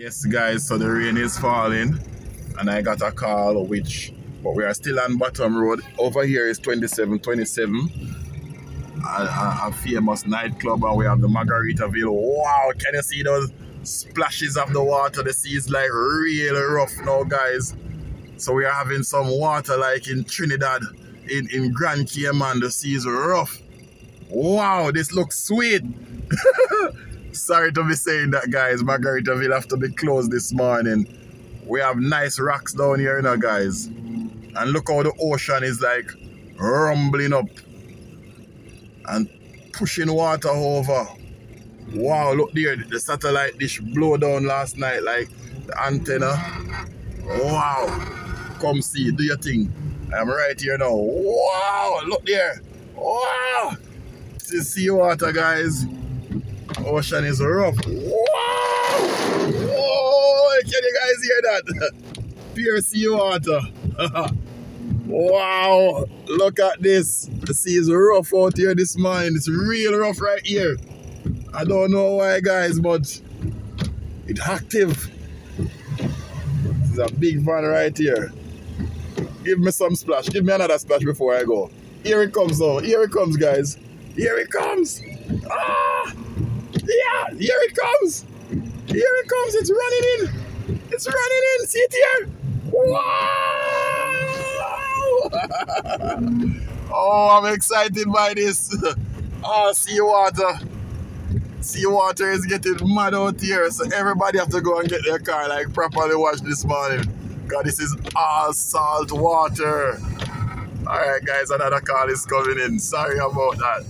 Yes, guys, so the rain is falling, and I got a call, which, but we are still on Bottom Road. Over here is 2727, a, a, a famous nightclub, and we have the Margaritaville. Wow, can you see those splashes of the water? The sea is like really rough now, guys. So we are having some water like in Trinidad, in, in Grand Cayman, the sea is rough. Wow, this looks sweet. Sorry to be saying that, guys. Margaritaville have to be closed this morning. We have nice rocks down here, you know, guys. And look how the ocean is like rumbling up and pushing water over. Wow, look there. The satellite dish blow down last night like the antenna. Wow. Come see, do your thing. I'm right here now. Wow, look there. Wow. This is sea water, guys. Ocean is rough. Wow! Whoa! Can you guys hear that? Pure sea water. wow! Look at this. The sea is rough out here this morning. It's real rough right here. I don't know why, guys, but it's active. This is a big van right here. Give me some splash. Give me another splash before I go. Here it comes now. Here it comes, guys. Here it comes. Ah! Here it comes. Here it comes. It's running in. It's running in. See it here. Wow. oh, I'm excited by this. Oh, sea water. Sea water is getting mad out here. So everybody have to go and get their car like properly washed this morning. God, this is all salt water. Alright guys, another call is coming in. Sorry about that.